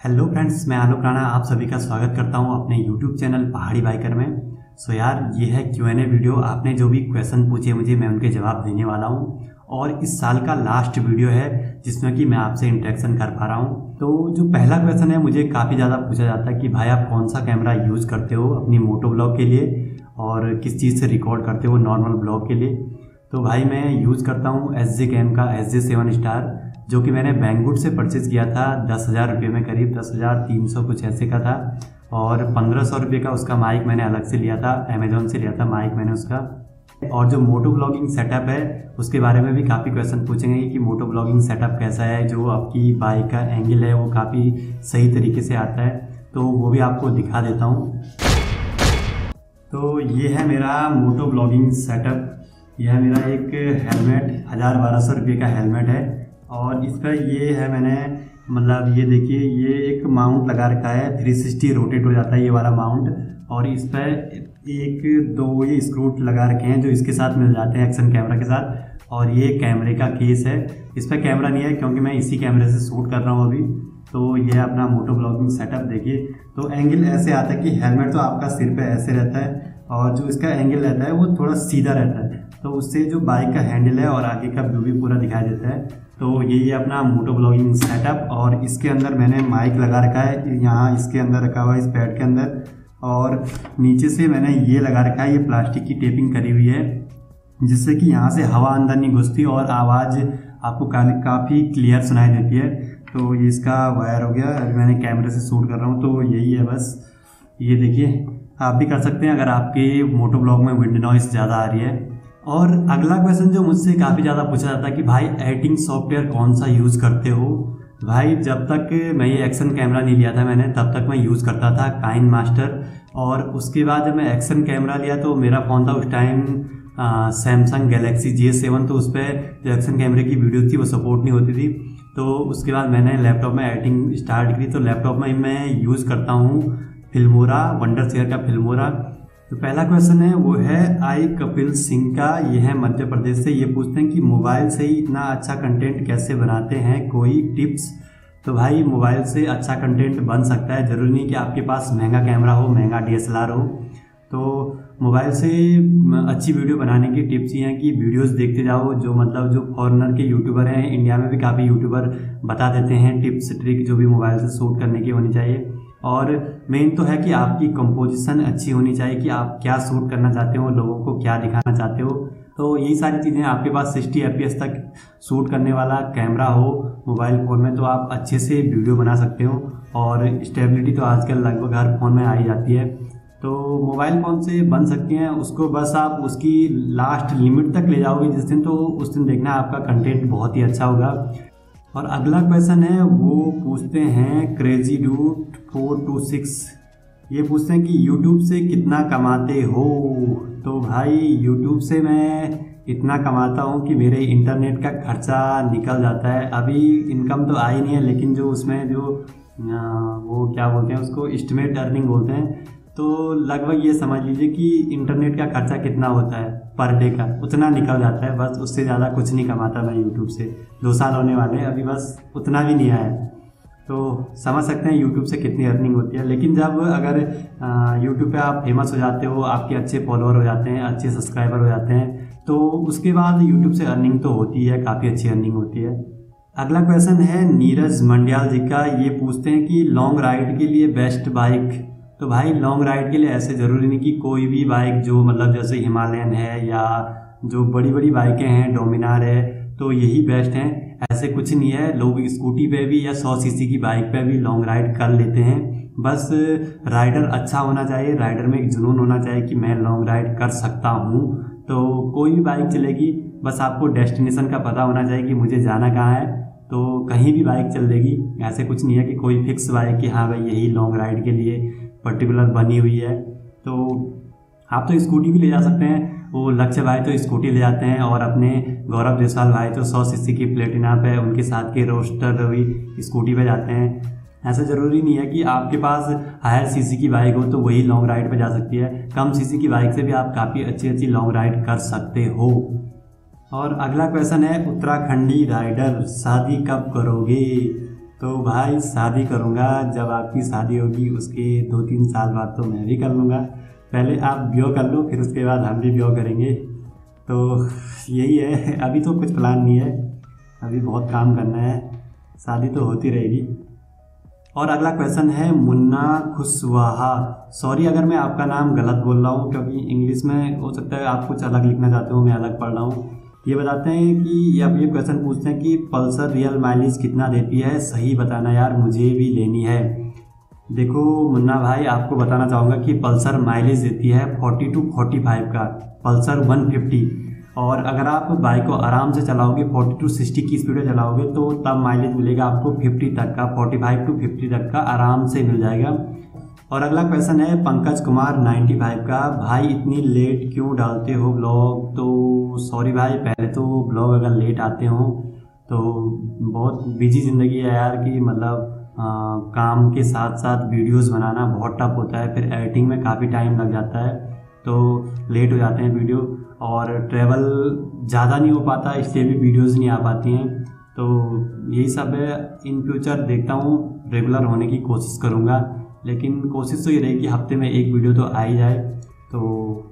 Hello friends मैं आलोक राणा आप सभी का स्वागत करता हूँ अपने यूट्यूब चैनल पहाड़ी बाइकर में। सो यार, ये है क्यू एन ए वीडियो आपने जो भी क्वेश्चन पूछे मुझे, मैं उनके जवाब देने वाला हूँ। और इस साल का लास्ट वीडियो है, जिसमें कि मैं आपसे इंटरेक्शन कर पा रहा हूँ। तो जो पहला क्वेश्चन है, मुझे काफ़ी ज़्यादा पूछा जाता है कि भाई आप कौन सा कैमरा यूज़ करते हो अपनी मोटो ब्लॉग के लिए? और किस चीज़ से रिकॉर्ड करते हो नॉर्मल ब्लॉग के लिए? तो भाई मैं यूज़ करता हूँ एस जे कैम का एस जे सेवन स्टार जो कि मैंने बैंगुड से परचेज़ किया था, दस हज़ार रुपये में करीब, दस हज़ार तीन सौ कुछ ऐसे का था। और पंद्रह सौ रुपये का उसका माइक मैंने अलग से लिया था अमेजोन से लिया था माइक मैंने उसका। और जो मोटो ब्लॉगिंग सेटअप है, उसके बारे में भी काफ़ी क्वेश्चन पूछेंगे कि मोटो ब्लॉगिंग सेटअप कैसा है, जो आपकी बाइक का एंगल है, वो काफ़ी सही तरीके से आता है। तो वो भी आपको दिखा देता हूँ। तो ये है मेरा मोटो ब्लॉगिंग सेटअप यह मेरा एक हेलमेट हज़ार बारह सौ रुपये का हेलमेट है। और इस पर ये है मैंने मतलब ये देखिए, ये एक माउंट लगा रखा है 360 रोटेट हो जाता है ये वाला माउंट। और इस पर एक, दो ये स्क्रू लगा रखे हैं जो इसके साथ मिल जाते हैं एक्शन कैमरा के साथ। और ये कैमरे का केस है। इस पर कैमरा नहीं है क्योंकि मैं इसी कैमरे से शूट कर रहा हूँ अभी। तो ये अपना मोटो ब्लॉगिंग सेटअप देखिए। तो एंगल ऐसे आता है कि हेलमेट तो आपका सिर पे ऐसे रहता है और जो इसका एंगल रहता है वो थोड़ा सीधा रहता है। तो उससे जो बाइक का हैंडल है और आगे का व्यू भी पूरा दिखाई देता है। तो यही अपना मोटो ब्लॉगिंग सेटअप और इसके अंदर मैंने माइक लगा रखा है, यहाँ इसके अंदर रखा हुआ है, इस पैड के अंदर। और नीचे से मैंने ये लगा रखा है, ये प्लास्टिक की टेपिंग करी हुई है, जिससे कि यहाँ से हवा अंदर नहीं घुसती और आवाज़ आपको काफ़ी क्लियर सुनाई देती है। तो ये इसका वायर हो गया, अभी मैंने कैमरे से शूट कर रहा हूँ तो यही है बस। ये देखिए, आप भी कर सकते हैं, अगर आपके मोटो ब्लॉग में विंड नॉइस ज़्यादा आ रही है। और अगला क्वेश्चन जो मुझसे काफ़ी ज़्यादा पूछा जाता है कि भाई एडिटिंग सॉफ्टवेयर कौन सा यूज़ करते हो? भाई, जब तक मैं ये एक्शन कैमरा नहीं लिया था मैंने, तब तक मैं यूज़ करता था काइन मास्टर और उसके बाद जब मैं एक्शन कैमरा लिया तो मेरा फ़ोन था उस time Samsung Galaxy J seven तो उस पर जो एक्शन कैमरे की वीडियो थी वो सपोर्ट नहीं होती थी। तो उसके बाद मैंने लैपटॉप में एडिटिंग स्टार्ट की। तो लैपटॉप में मैं यूज़ करता हूँ फिल्मोरा वंडर सेयर का फिल्मोरा तो पहला क्वेश्चन है, वो है आई कपिल सिंह का, ये है मध्य प्रदेश से। ये पूछते हैं कि मोबाइल से ही इतना अच्छा कंटेंट कैसे बनाते हैं? कोई टिप्स तो भाई, मोबाइल से अच्छा कंटेंट बन सकता है। ज़रूरी नहीं कि आपके पास महँगा कैमरा हो, महँगा डीएसएलआर हो। तो मोबाइल से अच्छी वीडियो बनाने की टिप्स ये हैं कि वीडियोस देखते जाओ, जो मतलब जो फॉरेनर के यूट्यूबर हैं इंडिया में भी काफ़ी यूट्यूबर बता देते हैं टिप्स ट्रिक जो भी मोबाइल से शूट करने की होनी चाहिए। और मेन तो है कि आपकी कंपोजिशन अच्छी होनी चाहिए कि आप क्या शूट करना चाहते हो, लोगों को क्या दिखाना चाहते हो। तो यही सारी चीज़ें आपके पास सिक्सटी एफ़ तक शूट करने वाला कैमरा हो मोबाइल फ़ोन में तो आप अच्छे से वीडियो बना सकते हो। और स्टेबिलिटी तो आजकल लगभग हर फ़ोन में आई जाती है। तो मोबाइल फ़ोन से बन सकते हैं, उसको बस आप उसकी लास्ट लिमिट तक ले जाओगे। जिस दिन तो उस दिन देखना आपका कंटेंट बहुत ही अच्छा होगा। और अगला क्वेश्चन है, वो पूछते हैं crazy dude four two six ये पूछते हैं कि यूट्यूब से कितना कमाते हो? तो भाई यूट्यूब से मैं इतना कमाता हूँ कि मेरे इंटरनेट का खर्चा निकल जाता है। अभी इनकम तो आई नहीं है, लेकिन जो उसमें जो वो क्या बोलते हैं उसको इस्टीमेट अर्निंग बोलते हैं तो लगभग ये समझ लीजिए कि इंटरनेट का खर्चा कितना होता है। पर डे का, उतना निकल जाता है, बस उससे ज़्यादा कुछ नहीं कमाता मैं यूट्यूब से। दो साल होने वाले हैं, अभी बस उतना भी नहीं आया। तो समझ सकते हैं यूट्यूब से कितनी अर्निंग होती है, लेकिन जब अगर यूट्यूब पे आप फ़ेमस हो जाते हो, आपके अच्छे फॉलोअर हो जाते हैं, अच्छे सब्सक्राइबर हो जाते हैं तो उसके बाद यूट्यूब से अर्निंग तो होती है, काफ़ी अच्छी अर्निंग होती है। अगला क्वेश्चन है नीरज मंडियाल जी का, ये पूछते हैं कि लॉन्ग राइड के लिए बेस्ट बाइक तो भाई लॉन्ग राइड के लिए ऐसे ज़रूरी नहीं कि कोई भी बाइक जो मतलब जैसे हिमालयन है या जो बड़ी बड़ी बाइकें हैं डोमिनार है तो यही बेस्ट हैं। ऐसे कुछ नहीं है। लोग स्कूटी पे भी या सौ सीसी की बाइक पे भी लॉन्ग राइड कर लेते हैं। बस राइडर अच्छा होना चाहिए। राइडर में एक जुनून होना चाहिए कि मैं लॉन्ग राइड कर सकता हूँ। तो कोई भी बाइक चलेगी। बस आपको डेस्टिनेशन का पता होना चाहिए कि मुझे जाना कहाँ है। तो कहीं भी बाइक चल देगी। ऐसे कुछ नहीं है कि कोई फिक्स बाइक कि हाँ भाई, यही लॉन्ग राइड के लिए पर्टिकुलर बनी हुई है। तो आप तो स्कूटी भी ले जा सकते हैं। वो लक्ष्य भाई तो स्कूटी ले जाते हैं और अपने गौरव जायसवाल भाई तो सौ सीसी की प्लेटिना पे उनके साथ के रोस्टर भी स्कूटी पे जाते हैं। ऐसा ज़रूरी नहीं है कि आपके पास हायर सीसी की बाइक हो तो वही लॉन्ग राइड पे जा सकती है। कम सीसी की बाइक से भी आप काफ़ी अच्छी अच्छी लॉन्ग राइड कर सकते हो। और अगला क्वेश्चन है, उत्तराखंडी राइडर शादी कब करोगे? तो भाई शादी करूँगा, जब आपकी शादी होगी उसके दो तीन साल बाद तो मैं भी कर लूँगा। पहले आप ब्यो कर लो, फिर उसके बाद हम भी ब्यो करेंगे। तो यही है, अभी तो कुछ प्लान नहीं है। अभी बहुत काम करना है। शादी तो होती रहेगी। और अगला क्वेश्चन है, मुन्ना खुशवाहा। सॉरी अगर मैं आपका नाम गलत बोल रहा हूँ, क्योंकि इंग्लिश में हो सकता है आप कुछ अलग लिखना चाहते हो, मैं अलग पढ़ रहा हूँ। ये बताते हैं कि आप ये क्वेश्चन पूछते हैं कि पल्सर रियल माइलेज कितना देती है? सही बताना यार, मुझे भी लेनी है। देखो, मुन्ना भाई, आपको बताना चाहूँगा कि पल्सर माइलेज देती है 40 टू 45 का पल्सर 150 और अगर आप बाइक को आराम से चलाओगे 40 टू 60 की स्पीड में चलाओगे तो तब माइलेज मिलेगा आपको 50 तक का 45 टू 50 तक का आराम से मिल जाएगा। और अगला क्वेश्चन है पंकज कुमार 95 का, भाई इतनी लेट क्यों डालते हो ब्लॉग तो सॉरी भाई, पहले तो ब्लॉग अगर लेट आते हों तो बहुत बिज़ी ज़िंदगी है यार कि मतलब काम के साथ साथ वीडियोस बनाना बहुत टफ होता है, फिर एडिटिंग में काफ़ी टाइम लग जाता है तो लेट हो जाते हैं वीडियो और ट्रैवल ज़्यादा नहीं हो पाता, इसलिए भी वीडियोस नहीं आ पाती हैं। तो यही सब है इन फ्यूचर देखता हूँ रेगुलर होने की कोशिश करूँगा। लेकिन कोशिश तो ये रही कि हफ़्ते में एक वीडियो तो आ ही जाए। तो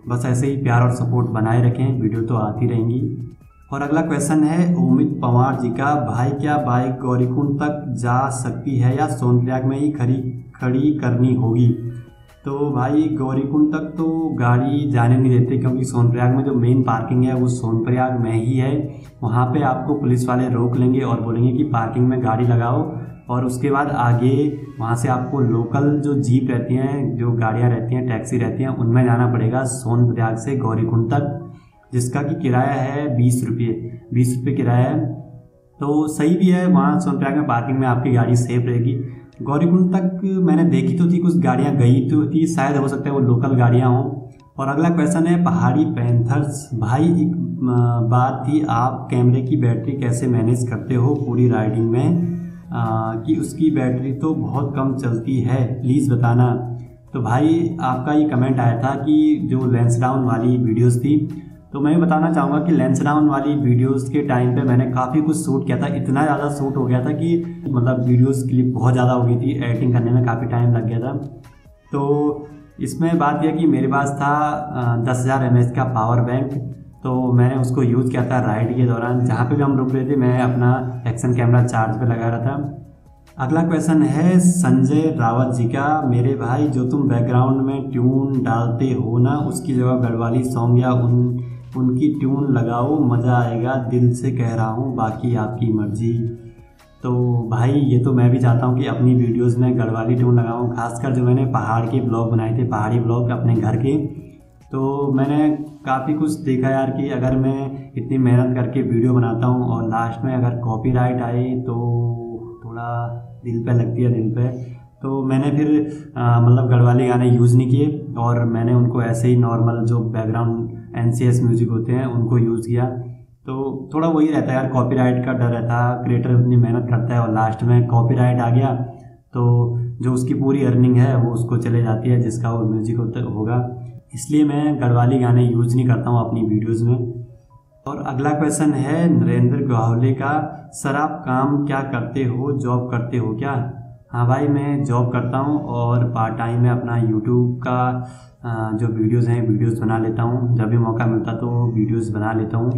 बस ऐसे ही प्यार और सपोर्ट बनाए रखें, वीडियो तो आती रहेंगी। और अगला क्वेश्चन है, उमित पवार जी का, भाई, क्या बाइक गौरीकुंड तक जा सकती है या सोनप्रयाग में ही खड़ी खड़ी करनी होगी? तो भाई, गौरीकुंड तक तो गाड़ी जाने नहीं देते, क्योंकि सोनप्रयाग में जो मेन पार्किंग है, वो सोनप्रयाग में ही है। वहाँ पे आपको पुलिस वाले रोक लेंगे और बोलेंगे कि, पार्किंग में गाड़ी लगाओ। और उसके बाद आगे वहाँ से आपको लोकल जो जीप रहती हैं, जो गाड़ियाँ रहती हैं टैक्सी रहती हैं, उनमें जाना पड़ेगा सोनप्रयाग से गौरीकुंड तक, जिसका कि किराया है बीस रुपये बीस रुपये किराया है। तो सही भी है, वहाँ सोनप्रयाग में पार्किंग में आपकी गाड़ी सेफ़ रहेगी। गौरीकुंड तक मैंने देखी तो थी, कुछ गाड़ियाँ गई तो थी, शायद हो सकता है वो लोकल गाड़ियाँ हों। और अगला क्वेश्चन है, पहाड़ी पैंथर्स। भाई, एक बात थी, आप कैमरे की बैटरी कैसे मैनेज करते हो पूरी राइडिंग में? कि उसकी बैटरी तो बहुत कम चलती है प्लीज़ बताना। तो भाई, आपका ये कमेंट आया था कि जो लेंस डाउन वाली वीडियोस थी तो मैं बताना चाहूँगा कि लेंस डाउन वाली वीडियोस के टाइम पे मैंने काफ़ी कुछ शूट किया था। इतना ज़्यादा शूट हो गया था कि मतलब वीडियोस क्लिप बहुत ज़्यादा हो गई थी एडिटिंग करने में काफ़ी टाइम लग गया था। तो इसमें बात यह कि मेरे पास था दस हज़ार एम का पावर बैंक तो मैंने उसको यूज़ किया था राइड के दौरान, जहाँ पे भी हम रुक रहे थे, मैं अपना एक्शन कैमरा चार्ज पे लगा रहा था। अगला क्वेश्चन है संजय रावत जी का, मेरे भाई, जो तुम बैकग्राउंड में ट्यून डालते हो ना, उसकी जगह गढ़वाली सॉन्ग या उन, उनकी ट्यून लगाओ, मज़ा आएगा, दिल से कह रहा हूँ, बाकी आपकी मर्ज़ी। तो भाई, ये तो मैं भी चाहता हूँ कि अपनी वीडियोस में गढ़वाली ट्यून लगाऊँ, खासकर जो मैंने पहाड़ के ब्लॉग बनाए थे, पहाड़ी ब्लॉग अपने घर के। तो मैंने काफ़ी कुछ देखा यार कि अगर मैं इतनी मेहनत करके वीडियो बनाता हूँ और लास्ट में अगर कॉपीराइट आई तो थोड़ा दिल पे लगती है दिल पे। तो मैंने फिर मतलब गढ़वाली गाने यूज़ नहीं किए और मैंने उनको ऐसे ही नॉर्मल जो बैकग्राउंड एनसीएस म्यूज़िक होते हैं उनको यूज़ किया। तो थोड़ा वही रहता है यार कॉपीराइट का डर रहता है क्रिएटर इतनी मेहनत करता है और लास्ट में कॉपीराइट आ गया तो जो उसकी पूरी अर्निंग है वो उसको चले जाती है जिसका वो म्यूज़िक होता होगा। इसलिए मैं गढ़वाली गाने यूज़ नहीं करता हूँ अपनी वीडियोज़ में। और अगला क्वेश्चन है, नरेंद्र गावले का, सर, आप काम क्या करते हो? जॉब करते हो क्या? हाँ भाई, मैं जॉब करता हूँ और पार्ट टाइम में अपना यूट्यूब का जो वीडियोज़ हैं, वीडियोज़ बना लेता हूँ। जब भी मौका मिलता तो वीडियोज़ बना लेता हूँ।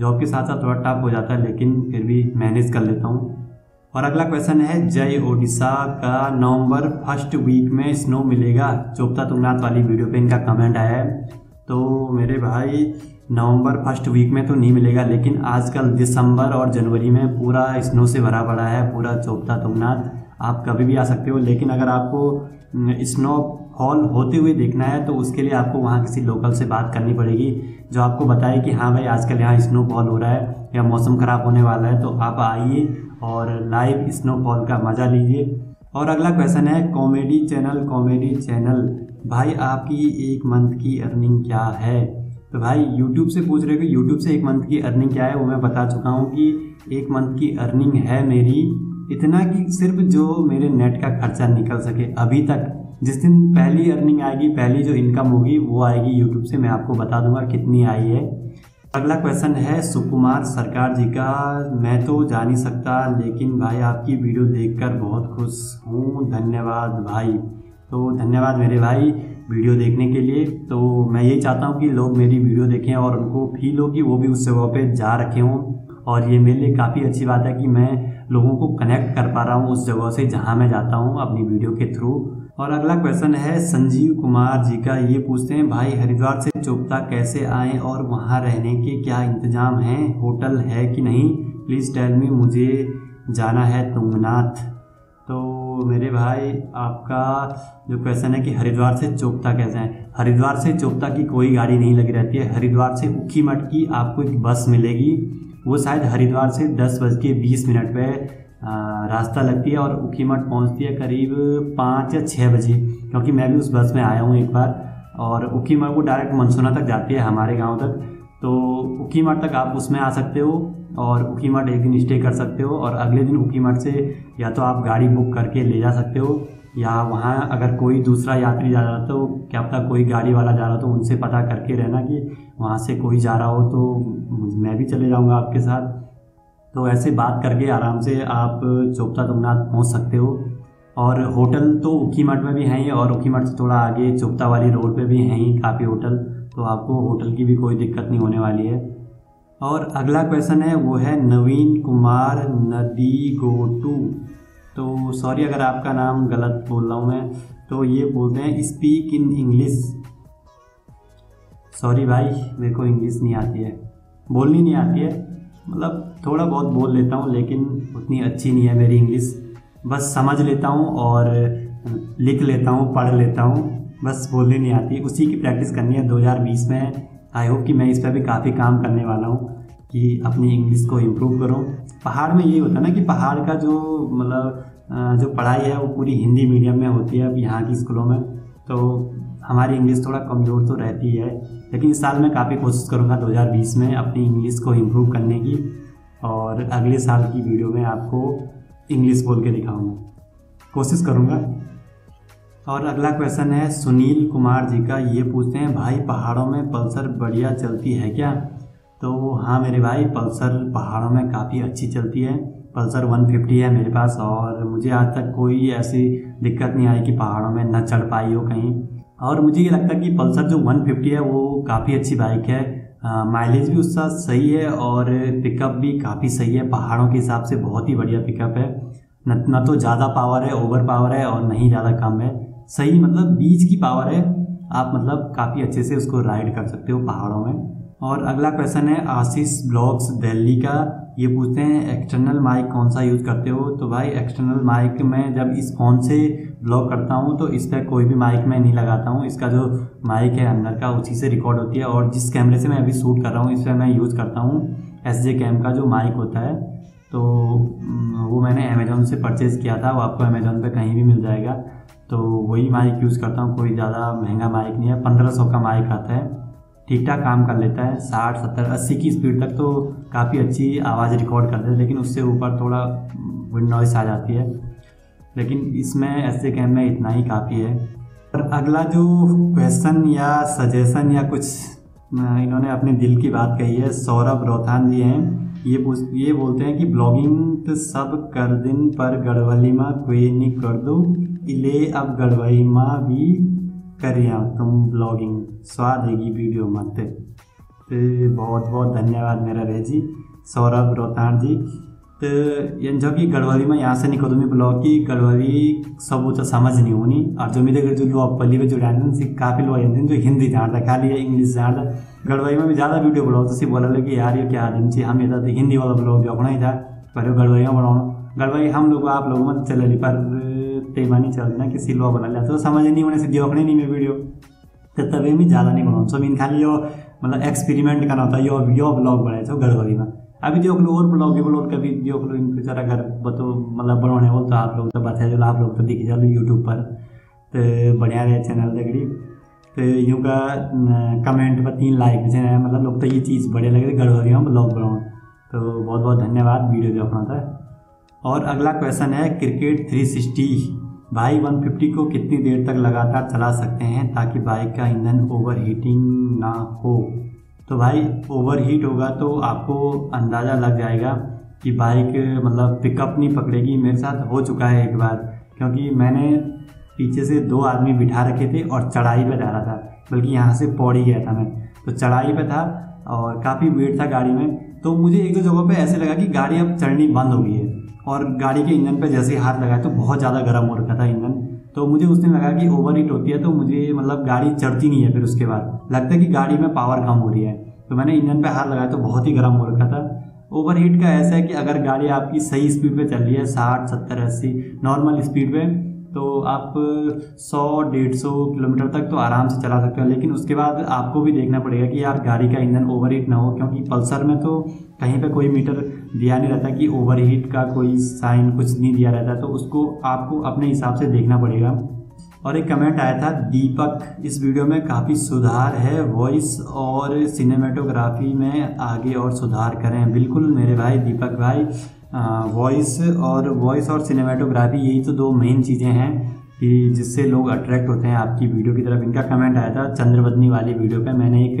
जॉब के साथ साथ थोड़ा टफ हो जाता है, लेकिन फिर भी मैनेज कर लेता हूँ। और अगला क्वेश्चन है, जय ओडिशा का नवंबर फ़र्स्ट वीक में स्नो मिलेगा? चोपता तुंगनाथ वाली वीडियो पे इनका कमेंट आया है। तो मेरे भाई, नवंबर फ़र्स्ट वीक में तो नहीं मिलेगा, लेकिन आजकल दिसंबर और जनवरी में पूरा स्नो से भरा पड़ा है, पूरा चोपता तुंगनाथ आप कभी भी आ सकते हो, लेकिन अगर आपको स्नो फॉल होते हुए देखना है तो उसके लिए आपको वहाँ किसी लोकल से बात करनी पड़ेगी, जो आपको बताए कि हाँ भाई, आजकल यहाँ स्नो फॉल हो रहा है, या मौसम ख़राब होने वाला है तो आप आइए और लाइव स्नोफॉल का मज़ा लीजिए। और अगला क्वेश्चन है कॉमेडी चैनल कॉमेडी चैनल भाई, आपकी एक मंथ की अर्निंग क्या है? तो भाई यूट्यूब से पूछ रहे हो कि यूट्यूब से एक मंथ की अर्निंग क्या है, वो मैं बता चुका हूँ कि एक मंथ की अर्निंग है मेरी इतना कि सिर्फ़ जो मेरे नेट का खर्चा निकल सके अभी तक। जिस दिन पहली अर्निंग आएगी, पहली जो इनकम होगी, वो आएगी यूट्यूब से, मैं आपको बता दूँगा कितनी आई है। अगला क्वेश्चन है सुकुमार सरकार जी का। मैं तो जा नहीं सकता, लेकिन भाई आपकी वीडियो देखकर बहुत खुश हूँ। धन्यवाद भाई। तो धन्यवाद मेरे भाई वीडियो देखने के लिए। तो मैं यही चाहता हूँ कि लोग मेरी वीडियो देखें और उनको फील हो कि वो भी उस जगह पे जा रखे हों। और ये मेरे लिए काफ़ी अच्छी बात है कि मैं लोगों को कनेक्ट कर पा रहा हूँ उस जगह से जहाँ मैं जाता हूँ अपनी वीडियो के थ्रू और अगला क्वेश्चन है, संजीव कुमार जी का। ये पूछते हैं, भाई, हरिद्वार से चोपता कैसे आए और वहाँ रहने के क्या इंतज़ाम हैं? होटल है कि नहीं? प्लीज़ टेल मी मुझे जाना है तुंगनाथ। तो मेरे भाई, आपका जो क्वेश्चन है कि हरिद्वार से चोपता कैसे है हरिद्वार से चोपता की कोई गाड़ी नहीं लगी रहती है। हरिद्वार से उखी मठ की आपको एक बस मिलेगी। वो शायद हरिद्वार से दस बज के बीस मिनट पे रास्ता लगती है और उखी मठ पहुँचती है करीब पाँच या छः बजे, क्योंकि मैं भी उस बस में आया हूँ एक बार, और उखी मठ वो डायरेक्ट मनसुना तक जाती है हमारे गाँव तक। तो उखी मठ तक आप उसमें आ सकते हो और उखी मठ एक दिन स्टे कर सकते हो और अगले दिन उखी मठ से या तो आप गाड़ी बुक करके ले जा सकते हो, या वहाँ अगर कोई दूसरा यात्री जा रहा तो क्या पता कोई गाड़ी वाला जा रहा तो उनसे पता करके रहना कि वहाँ से कोई जा रहा हो तो मैं भी चले जाऊँगा आपके साथ। तो ऐसे बात करके आराम से आप चोपता तुंगनाथ पहुँच सकते हो। और होटल तो उखी मठ में भी हैं और उखी मठ से थोड़ा आगे चोपता वाली रोड पे भी हैं ही काफ़ी होटल तो आपको होटल की भी कोई दिक्कत नहीं होने वाली है। और अगला क्वेश्चन है, वो है नवीन कुमार नदी गोटू। तो सॉरी अगर आपका नाम गलत बोल रहा हूँ मैं तो ये बोलते हैं स्पीक इन इंग्लिश सॉरी भाई, मेरे को इंग्लिश नहीं आती है। बोलनी नहीं आती है मतलब थोड़ा बहुत बोल लेता हूँ, लेकिन उतनी अच्छी नहीं है मेरी इंग्लिश बस समझ लेता हूँ और लिख लेता हूँ, पढ़ लेता हूँ, बस बोलने नहीं आती। उसी की प्रैक्टिस करनी है 2020 में। आई होप कि मैं इस पर भी काफ़ी काम करने वाला हूँ, कि अपनी इंग्लिश को इम्प्रूव करूँ। पहाड़ में ये होता है ना कि पहाड़ का जो मतलब जो पढ़ाई है वो पूरी हिंदी मीडियम में होती है अब यहाँ की स्कूलों में। तो हमारी इंग्लिश थोड़ा कमज़ोर तो रहती है, लेकिन इस साल मैं काफ़ी कोशिश करूँगा 2020 में अपनी इंग्लिश को इम्प्रूव करने की। और अगले साल की वीडियो में आपको इंग्लिश बोल के दिखाऊँगा। कोशिश करूँगा। और अगला क्वेश्चन है, सुनील कुमार जी का ये पूछते हैं, भाई, पहाड़ों में पल्सर बढ़िया चलती है क्या? तो हाँ मेरे भाई, पल्सर पहाड़ों में काफ़ी अच्छी चलती है। पल्सर 150 है मेरे पास और मुझे आज तक कोई ऐसी दिक्कत नहीं आई कि पहाड़ों में न चढ़ पाई हो कहीं। और मुझे ये लगता है कि पल्सर जो 150 है, वो काफ़ी अच्छी बाइक है। माइलेज भी उसका सही है और पिकअप भी काफ़ी सही है। पहाड़ों के हिसाब से बहुत ही बढ़िया पिकअप है। न न तो ज़्यादा पावर है ओवर पावर है और नहीं ज़्यादा कम है। सही मतलब बीच की पावर है। आप मतलब काफ़ी अच्छे से उसको राइड कर सकते हो पहाड़ों में। और अगला क्वेश्चन है आशीष ब्लॉग्स दिल्ली का। ये पूछते हैं एक्सटर्नल माइक कौन सा यूज़ करते हो? तो भाई एक्सटर्नल माइक में जब इस फ़ोन से ब्लॉग करता हूँ तो इस पर कोई भी माइक मैं नहीं लगाता हूँ। इसका जो माइक है अंदर का, उसी से रिकॉर्ड होती है। और जिस कैमरे से मैं अभी शूट कर रहा हूँ, इस पर मैं यूज़ करता हूँ एस जे कैम का जो माइक होता है। तो वो मैंने अमेज़ोन से परचेज़ किया था। वो आपको अमेज़ोन पर कहीं भी मिल जाएगा। तो वही माइक यूज़ करता हूँ। कोई ज़्यादा महँगा माइक नहीं है। पंद्रह सौ का माइक आता है। ठीक ठाक काम कर लेता है, साठ, सत्तर, अस्सी की स्पीड तक तो काफ़ी अच्छी आवाज़ रिकॉर्ड करते हैं, लेकिन उससे ऊपर थोड़ा विंड नॉइस आ जाती है। लेकिन इसमें ऐसे कैम में इतना ही काफ़ी है। और अगला जो क्वेश्चन या सजेशन या कुछ इन्होंने अपने दिल की बात कही है, सौरभ रोहतान जी हैं। ये पूछ, ये बोलते हैं कि ब्लॉगिंग तो सब कर दिन पर गढ़वली माँ कोई नहीं कर दो, इले अब गढ़वली माँ भी करिए तुम ब्लॉगिंग स्वाद देगी वीडियो मत तो बहुत बहुत धन्यवाद मेरा भेजी सौरभ रोहतान जी। तो ये जो कि गढ़वाली में यहाँ से निकल तुम्हें ब्लॉग की, गढ़वाली सब तो समझ नहीं होनी। और जो मेरे जो लोग पल्ली में जुड़ा काफ़ी लोग हैं, जो हिंदी जानता खाली इंग्लिश जानता गढ़वाली में भी ज़्यादा वीडियो बनाओ तो बोला कि यार ये क्या दिन चाहिए हम ये तो हिंदी वाला ब्लॉग जो अपना ही था पहले गढ़वाई में बनाओ। गढ़वाई हम लोग आप लोग मत चले पर चलना कि सिलवा बना लिया। तो समझ नहीं होने से देखने नहीं मैं वीडियो। तो तभी मैं ज़्यादा नहीं बनाऊँ। सो मीन खाली यो मतलब एक्सपेरिमेंट करना होता यो यो ब्लॉग बनाए छो गढ़वाली में। अभी देख लो, और ब्लॉग भी ब्लॉग कभी देख लो इन फ्यूचर अगर बतो मतलब बनाने हो तो आप लोग तो बता चलो, आप लोग तो दिख जाओ यूट्यूब पर। तो बढ़िया रहे चैनल दगड़ी तो यूँ का कमेंट पर तीन लाइक भी मतलब लोग तो ये चीज़ बढ़िया लगे गड़बड़ी में ब्लॉग बनाओ तो बहुत बहुत धन्यवाद वीडियो देखना था और अगला क्वेश्चन है क्रिकेट 360 भाई 150 को कितनी देर तक लगातार चला सकते हैं ताकि बाइक का ईंधन ओवर हीटिंग ना हो? तो भाई ओवर हीट होगा तो आपको अंदाज़ा लग जाएगा कि बाइक मतलब पिकअप नहीं पकड़ेगी, मेरे साथ हो चुका है एक बार। क्योंकि मैंने पीछे से दो आदमी बिठा रखे थे और चढ़ाई पर जा रहा था, बल्कि यहाँ से पौड़ी गया था मैं। तो चढ़ाई पर था और काफ़ी वेट था गाड़ी में। तो मुझे एक दो जगहों पे ऐसे लगा कि गाड़ी अब चढ़नी बंद हो गई है। और गाड़ी के इंजन पे जैसे हाथ लगाया तो बहुत ज़्यादा गर्म हो रखा था इंजन। तो मुझे उस दिन लगा कि ओवर हीट होती है तो मुझे मतलब गाड़ी चढ़ती नहीं है फिर उसके बाद। लगता है कि गाड़ी में पावर कम हो रही है। तो मैंने इंजन पे हाथ लगाया तो बहुत ही गर्म हो रखा था। ओवर हीट का ऐसा है कि अगर गाड़ी आपकी सही स्पीड पे चल रही है, साठ, सत्तर, अस्सी नॉर्मल स्पीड पे तो आप 100 डेढ़ सौ किलोमीटर तक तो आराम से चला सकते हो। लेकिन उसके बाद आपको भी देखना पड़ेगा कि यार गाड़ी का इंजन ओवर हीट ना हो, क्योंकि पल्सर में तो कहीं पे कोई मीटर दिया नहीं रहता कि ओवर हीट का कोई साइन कुछ नहीं दिया रहता तो उसको आपको अपने हिसाब से देखना पड़ेगा। और एक कमेंट आया था, दीपक, इस वीडियो में काफ़ी सुधार है वॉइस और सिनेमेटोग्राफी में आगे और सुधार करें। बिल्कुल मेरे भाई, दीपक भाई वॉइस और वॉइस और सिनेमेटोग्राफी यही तो दो मेन चीज़ें हैं कि जिससे लोग अट्रैक्ट होते हैं आपकी वीडियो की तरफ़। इनका कमेंट आया था चंद्रबदनी वाली वीडियो पे मैंने एक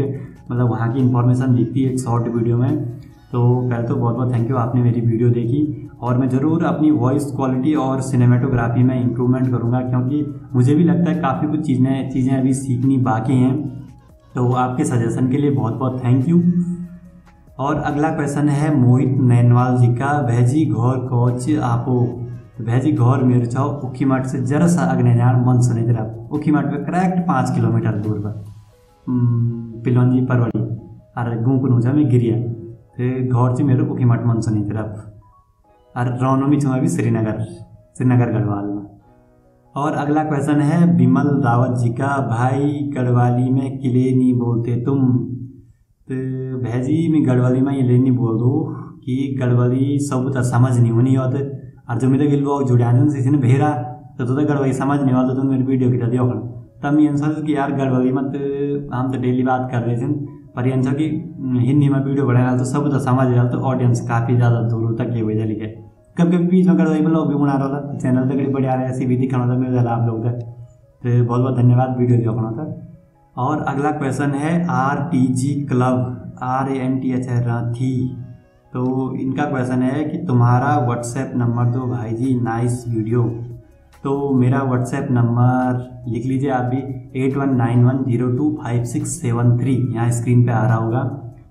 मतलब वहाँ की इन्फॉर्मेशन दी थी एक शॉर्ट वीडियो में। तो पहले तो बहुत बहुत थैंक यू आपने मेरी वीडियो देखी और मैं ज़रूर अपनी वॉइस क्वालिटी और सिनेमेटोग्राफी में इम्प्रूवमेंट करूँगा क्योंकि मुझे भी लगता है काफ़ी कुछ चीज़ें चीज़ें अभी सीखनी बाकी हैं। तो आपके सजेशन के लिए बहुत बहुत थैंक यू और अगला क्वेश्चन है मोहित नैनवाल जी का भैजी घोर कोच आपो भैजी घोर मेरे छाओ उखीमाट से जरा सा अग्निजान मन सुने तरफ़ उखीमाट पे करेक्ट पाँच किलोमीटर दूर पर। पिलौजी परवड़ी गुंकुन हो में गिरिया घर से मेरे उखीमाट मन सुने तरफ़ और रौनो भी छुआ भी श्रीनगर श्रीनगर गढ़वाल में। और अगला क्वेश्चन है, बिमल रावत जी का, भाई, गढ़वाली में किले नहीं बोलते तुम। तो भैजी, मैं गढ़वाली में ये नहीं बोल दो कि गढ़वाली सब तो समझ नहीं होनी होते। और जो मेरे गिल वो जुड़ाने से ने भेरा तो तो गढ़वाली समझ नहीं वाला तो मेरी वीडियो की दियो तब मैं आंसर कि यार, गढ़वाली मत हम तो डेली बात कर रहे थे पर ये कि हिंदी में वीडियो बना तो सब तो समझ रहा तो ऑडियंस काफ़ी ज़्यादा दूर तक ये वजह लिखे कभी कभी बीच में गढ़वाली में लोग भी बना रहा था चैनल तक बड़ी आ रहा ऐसी भी दिखाना था मेरे आप लोग तक तो बहुत बहुत धन्यवाद वीडियो देखना था और अगला क्वेश्चन है R T G club R A N T H है राथी तो इनका क्वेश्चन है कि तुम्हारा व्हाट्सएप नंबर दो भाई जी नाइस वीडियो तो मेरा व्हाट्सएप नंबर लिख लीजिए आप भी eight one nine one zero two five six seven three यहाँ स्क्रीन पे आ रहा होगा।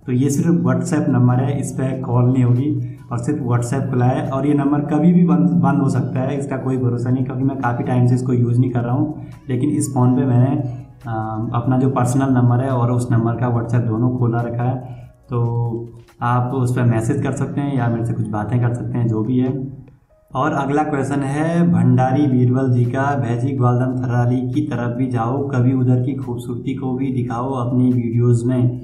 तो ये सिर्फ़ व्हाट्सएप नंबर है इस पर कॉल नहीं होगी और सिर्फ़ व्हाट्सएप खुला है और ये नंबर कभी भी बंद बंद हो सकता है इसका कोई भरोसा नहीं क्योंकि मैं काफ़ी टाइम से इसको यूज़ नहीं कर रहा हूँ। लेकिन इस फ़ोन पे मैंने आ, अपना जो पर्सनल नंबर है और उस नंबर का व्हाट्सएप दोनों खोला रखा है। तो आप उस पर मैसेज कर सकते हैं या मेरे से कुछ बातें कर सकते हैं जो भी है। और अगला क्वेश्चन है, भंडारी बीरबल जी का भैजी ग्वालदम थराली की तरफ़ भी जाओ, कभी उधर की खूबसूरती को भी दिखाओ अपनी वीडियोस में।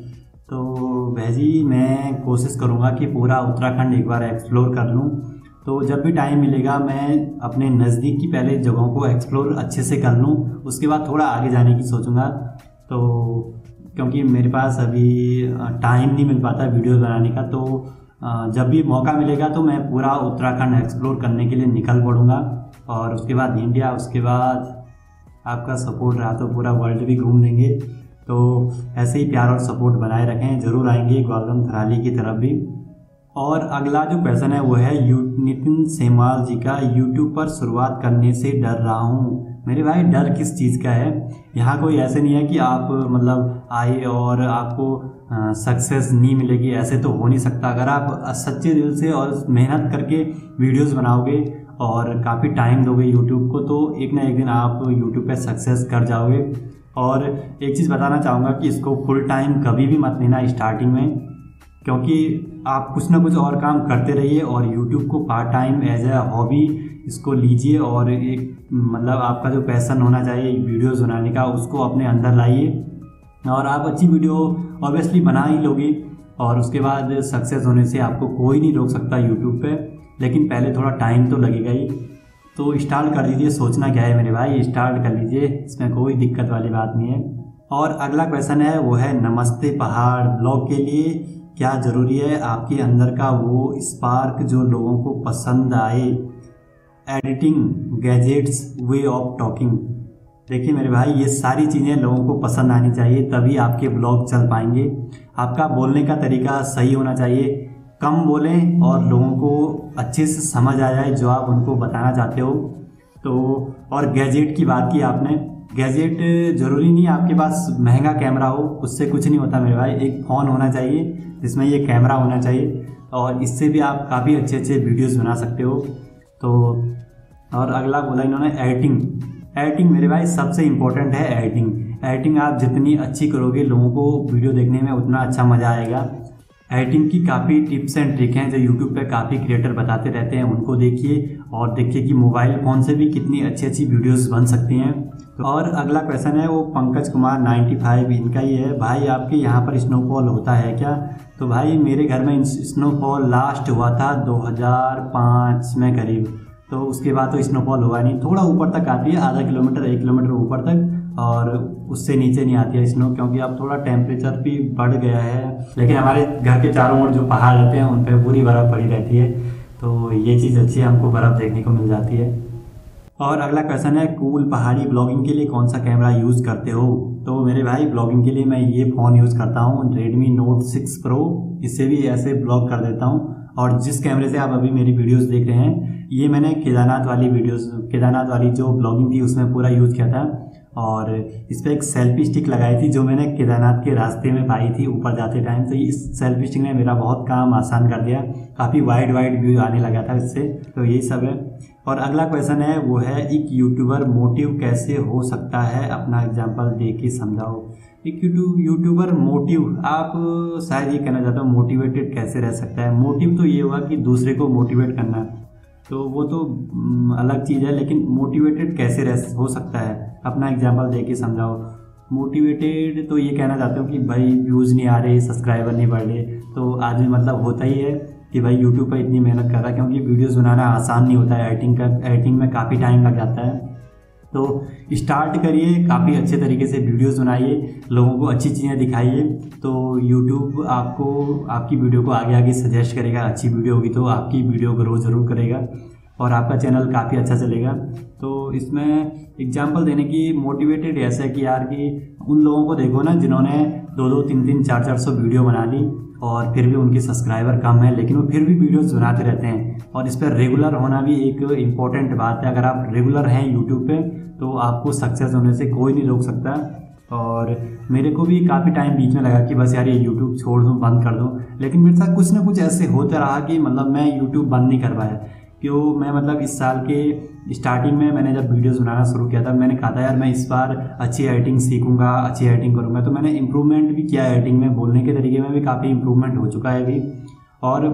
तो भैजी मैं कोशिश करूँगा कि पूरा उत्तराखंड एक बार एक्सप्लोर कर लूँ। तो जब भी टाइम मिलेगा, मैं अपने नज़दीक की पहले जगहों को एक्सप्लोर अच्छे से कर लूँ। उसके बाद थोड़ा आगे जाने की सोचूँगा। तो क्योंकि मेरे पास अभी टाइम नहीं मिल पाता वीडियो बनाने का तो जब भी मौका मिलेगा तो मैं पूरा उत्तराखंड एक्सप्लोर करने के लिए निकल पड़ूँगा और उसके बाद इंडिया उसके बाद आपका सपोर्ट रहा तो पूरा वर्ल्ड भी घूम लेंगे। तो ऐसे ही प्यार और सपोर्ट बनाए रखें, ज़रूर आएँगे ग्वालम थराली की तरफ़ भी। और अगला जो क्वेश्चन है वो है यू, नितिन सेमाल जी का। यूट्यूब पर शुरुआत करने से डर रहा हूँ। मेरे भाई, डर किस चीज़ का है? यहाँ कोई ऐसे नहीं है कि आप मतलब आए और आपको सक्सेस नहीं मिलेगी, ऐसे तो हो नहीं सकता। अगर आप सच्चे दिल से और मेहनत करके वीडियोस बनाओगे और काफ़ी टाइम दोगे यूट्यूब को तो एक ना एक दिन आप यूट्यूब पे सक्सेस कर जाओगे। और एक चीज़ बताना चाहूँगा कि इसको फुल टाइम कभी भी मत लेना स्टार्टिंग में, क्योंकि आप कुछ ना कुछ और काम करते रहिए और यूट्यूब को part time as a hobby इसको लीजिए और एक मतलब आपका जो पैसन होना चाहिए वीडियोज़ बनाने का, उसको अपने अंदर लाइए। और आप अच्छी वीडियो ऑब्वियसली बना ही लोगे और उसके बाद सक्सेस होने से आपको कोई नहीं रोक सकता यूट्यूब पे। लेकिन पहले थोड़ा टाइम तो लगेगा ही। तो स्टार्ट कर लीजिए सोचना क्या है मेरे भाई? स्टार्ट कर लीजिए इसमें कोई दिक्कत वाली बात नहीं है। और अगला क्वेश्चन है, वो है नमस्ते पहाड़ ब्लॉग के लिए। क्या ज़रूरी है आपके अंदर का वो स्पार्क जो लोगों को पसंद आए? Editing gadgets way of talking देखिए मेरे भाई, ये सारी चीज़ें लोगों को पसंद आनी चाहिए, तभी आपके ब्लॉग चल पाएँगे। आपका बोलने का तरीका सही होना चाहिए, कम बोलें और लोगों को अच्छे से समझ आ जाए जो आप उनको बताना चाहते हो। तो और गैजेट की बात की आपने, गैजेट ज़रूरी नहीं आपके पास महँगा कैमरा हो, उससे कुछ नहीं होता मेरे भाई, एक फ़ोन होना चाहिए जिसमें ये कैमरा होना चाहिए, और इससे भी आप काफ़ी अच्छे अच्छे वीडियोस बना सकते हो। तो और अगला बोला इन्होंने, एडिटिंग। एडिटिंग मेरे भाई सबसे इम्पोर्टेंट है एडिटिंग एडिटिंग आप जितनी अच्छी करोगे, लोगों को वीडियो देखने में उतना अच्छा मज़ा आएगा. एडिटिंग की काफ़ी टिप्स एंड ट्रिक हैं जो यूट्यूब पे काफ़ी क्रिएटर बताते रहते हैं. उनको देखिए और देखिए कि मोबाइल फ़ोन से भी कितनी अच्छी अच्छी वीडियोस बन सकती हैं. और अगला क्वेश्चन है, वो पंकज कुमार 95 इनका ही है, भाई, आपके यहाँ पर स्नोफॉल होता है क्या? तो भाई, मेरे घर में स्नोफॉल लास्ट हुआ था 2005 में करीब. तो उसके बाद तो स्नोफॉल होगा नहीं। थोड़ा ऊपर तक आती है, आधा किलोमीटर, एक किलोमीटर ऊपर तक, और उससे नीचे नहीं आती है स्नो क्योंकि अब थोड़ा टेम्परेचर भी बढ़ गया है। लेकिन हमारे घर के चारों ओर जो पहाड़ रहते हैं, उन पर पूरी बर्फ़ पड़ी रहती है। तो ये चीज़ अच्छी है, हमको बर्फ़ देखने को मिल जाती है। और अगला क्वेश्चन है कूल पहाड़ी ब्लॉगिंग के लिए कौन सा कैमरा यूज़ करते हो? तो मेरे भाई ब्लॉगिंग के लिए मैं ये फ़ोन यूज़ करता हूँ रेडमी नोट सिक्स प्रो इससे भी ऐसे ब्लॉग कर देता हूँ। और जिस कैमरे से आप अभी मेरी वीडियोस देख रहे हैं, ये मैंने केदारनाथ वाली वीडियोस, केदारनाथ वाली जो ब्लॉगिंग थी उसमें पूरा यूज़ किया था। और इस पर एक सेल्फी स्टिक लगाई थी जो मैंने केदारनाथ के रास्ते में पाई थी ऊपर जाते टाइम तो इस सेल्फी स्टिक ने मेरा बहुत काम आसान कर दिया। काफ़ी वाइड वाइड व्यू आने लगा था इससे। तो यही सब है। और अगला क्वेश्चन है, वो है, एक यूट्यूबर मोटिव कैसे हो सकता है? अपना एग्ज़ाम्पल दे के समझाओ। एक यूट्यूबर मोटिव आप शायद ये कहना चाहते हो मोटिवेटेड कैसे रह सकता है? मोटिव तो ये हुआ कि दूसरे को मोटिवेट करना। तो वो तो अलग चीज़ है, लेकिन मोटिवेटेड कैसे रह हो सकता है? अपना एग्ज़ाम्पल दे के समझाओ। मोटिवेटेड तो ये कहना चाहते हो कि भाई व्यूज़ नहीं आ रहे सब्सक्राइबर नहीं बढ़ रहे तो आदमी मतलब होता ही है कि भाई यूट्यूब पर इतनी मेहनत कर रहा है, क्योंकि वीडियोज़ बनाना आसान नहीं होता है एडिटिंग का एडिटिंग में काफ़ी टाइम लग जाता है। तो स्टार्ट करिए, काफ़ी अच्छे तरीके से वीडियोस बनाइए, लोगों को अच्छी चीज़ें दिखाइए। तो यूट्यूब आपको, आपकी वीडियो को आगे आगे सजेस्ट करेगा, अच्छी वीडियो होगी तो आपकी वीडियो ग्रो ज़रूर करेगा और आपका चैनल काफ़ी अच्छा चलेगा। तो इसमें एग्ज़ाम्पल देने की मोटिवेटेड ऐसा है कि यार कि उन लोगों को देखो ना जिन्होंने दो दो, तीन तीन, चार चार सौ वीडियो बना ली और फिर भी उनके सब्सक्राइबर कम है, लेकिन वो फिर भी वीडियोस बनाते रहते हैं। और इस पर रेगुलर होना भी एक इंपॉर्टेंट बात है। अगर आप रेगुलर हैं यूट्यूब पे तो आपको सक्सेस होने से कोई नहीं रोक सकता। और मेरे को भी काफ़ी टाइम बीच में लगा कि बस यार ये यूट्यूब छोड़ दूँ, बंद कर दूँ। लेकिन मेरे साथ कुछ ना कुछ ऐसे होता रहा कि मतलब मैं यूट्यूब बंद नहीं कर पाया। क्यों मैं मतलब इस साल के स्टार्टिंग में मैंने जब वीडियोस बनाना शुरू किया था, मैंने कहा था, यार, मैं इस बार अच्छी एडिटिंग सीखूँगा, अच्छी एडिटिंग करूँगा। तो मैंने इंप्रूवमेंट भी किया एडिटिंग में, बोलने के तरीके में भी काफ़ी इंप्रूवमेंट हो चुका है अभी। और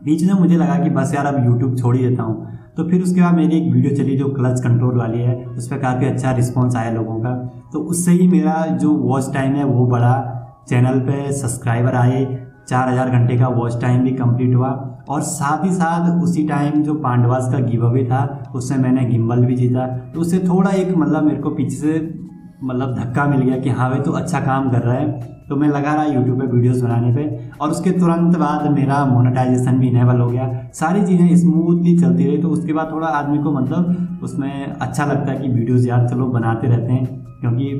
बीच में मुझे लगा कि बस यार, अब यूट्यूब छोड़ ही देता हूँ। तो फिर उसके बाद मेरी एक वीडियो चली जो क्लच कंट्रोल वाली है, उस पर काफ़ी अच्छा रिस्पॉन्स आया लोगों का। तो उससे ही मेरा जो वॉच टाइम है, वो बढ़ा। चैनल पे सब्सक्राइबर आए, चार हज़ार घंटे का वॉच टाइम भी कंप्लीट हुआ। और साथ ही साथ उसी टाइम जो पांडवास का गिव अवे था, उससे मैंने गिम्बल भी जीता। तो उससे थोड़ा एक मतलब मेरे को पीछे से मतलब धक्का मिल गया कि हाँ भाई तो अच्छा काम कर रहा है। तो मैं लगा रहा यूट्यूब पे वीडियोस बनाने पे, और उसके तुरंत बाद मेरा मोनेटाइजेशन भी इनेबल हो गया। सारी चीज़ें स्मूथली चलती रही तो उसके बाद थोड़ा आदमी को मतलब उसमें अच्छा लगता है कि वीडियोज़ यार चलो बनाते रहते हैं, क्योंकि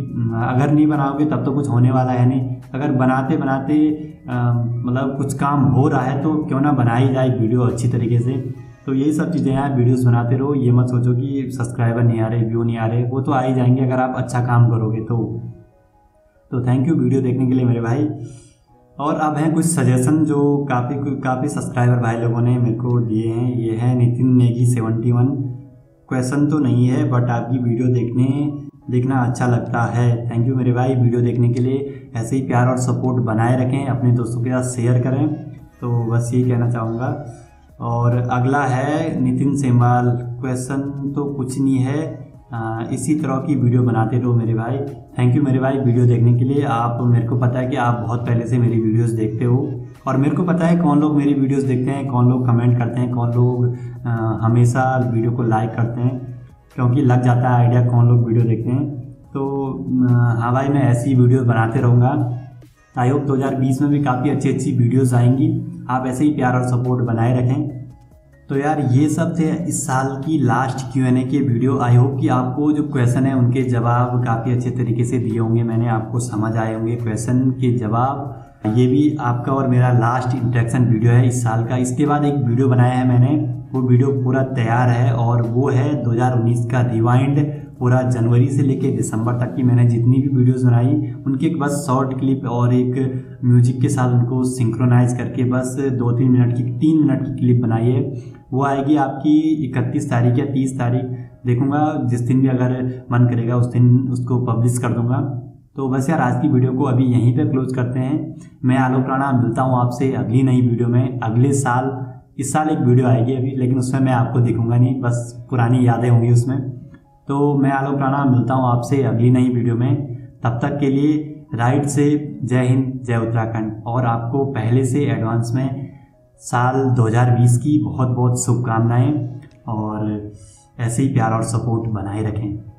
अगर नहीं बनाओगे तब तो कुछ होने वाला है नहीं। अगर बनाते बनाते मतलब कुछ काम हो रहा है तो क्यों ना बनाई जाए वीडियो अच्छी तरीके से। तो यही सब चीज़ें हैं, वीडियोस बनाते रहो, ये मत सोचो कि सब्सक्राइबर नहीं आ रहे व्यू नहीं आ रहे, वो तो आ ही जाएँगे अगर आप अच्छा काम करोगे तो। तो थैंक यू वीडियो देखने के लिए मेरे भाई। और अब हैं कुछ सजेशन जो काफ़ी काफ़ी सब्सक्राइबर भाई लोगों ने मेरे को दिए हैं। ये है Nitin Negi seventy one question तो नहीं है बट आपकी वीडियो देखने, देखना अच्छा लगता है। थैंक यू मेरे भाई वीडियो देखने के लिए ऐसे ही प्यार और सपोर्ट बनाए रखें, अपने दोस्तों के साथ शेयर करें। तो बस यही कहना चाहूँगा। और अगला है नितिन सेमवाल क्वेश्चन तो कुछ नहीं है इसी तरह की वीडियो बनाते रहो मेरे भाई। थैंक यू मेरे भाई वीडियो देखने के लिए। आप मेरे को पता है कि आप बहुत पहले से मेरी वीडियोस देखते हो। और मेरे को पता है कौन लोग मेरी वीडियोस देखते हैं, कौन लोग कमेंट करते हैं, कौन लोग हमेशा वीडियो को लाइक करते हैं। क्योंकि लग जाता है आइडिया कौन लोग वीडियो देखते हैं। तो हाँ भाई मैं ऐसी वीडियो बनाते रहूँगा। आई होप 2020 में भी काफ़ी अच्छी अच्छी वीडियोज़ आएँगी। आप ऐसे ही प्यार और सपोर्ट बनाए रखें। तो यार ये सब थे इस साल की लास्ट क्यू एन ए के वीडियो आई होप कि आपको जो क्वेश्चन है, उनके जवाब काफ़ी अच्छे तरीके से दिए होंगे। मैंने आपको समझ आए होंगे क्वेश्चन के जवाब। ये भी आपका और मेरा लास्ट इंट्रैक्शन वीडियो है इस साल का। इसके बाद एक वीडियो बनाया है मैंने। वो वीडियो पूरा तैयार है और वो है 2019 का रिवाइंड पूरा जनवरी से लेके दिसंबर तक की मैंने जितनी भी वीडियोस बनाई, उनके एक बस शॉर्ट क्लिप और एक म्यूज़िक के साथ उनको सिंक्रोनाइज करके बस दो तीन मिनट की, तीन मिनट की क्लिप बनाई है। वो आएगी आपकी इकतीस तारीख या तीस तारीख। देखूँगा, जिस दिन भी अगर मन करेगा, उस दिन उसको पब्लिश कर दूँगा। तो बस यार, आज की वीडियो को अभी यहीं पे क्लोज करते हैं। मैं आलोक राणा, मिलता हूँ आपसे अगली नई वीडियो में। अगले साल, इस साल एक वीडियो आएगी अभी, लेकिन उसमें मैं आपको दिखूँगा नहीं, बस पुरानी यादें होंगी उसमें। तो मैं आलोक राणा, मिलता हूँ आपसे अगली नई वीडियो में। तब तक के लिए राइट से जय हिंद, जय उत्तराखंड। और आपको पहले से एडवांस में साल 2020 की बहुत बहुत शुभकामनाएँ और ऐसे ही प्यार और सपोर्ट बनाए रखें।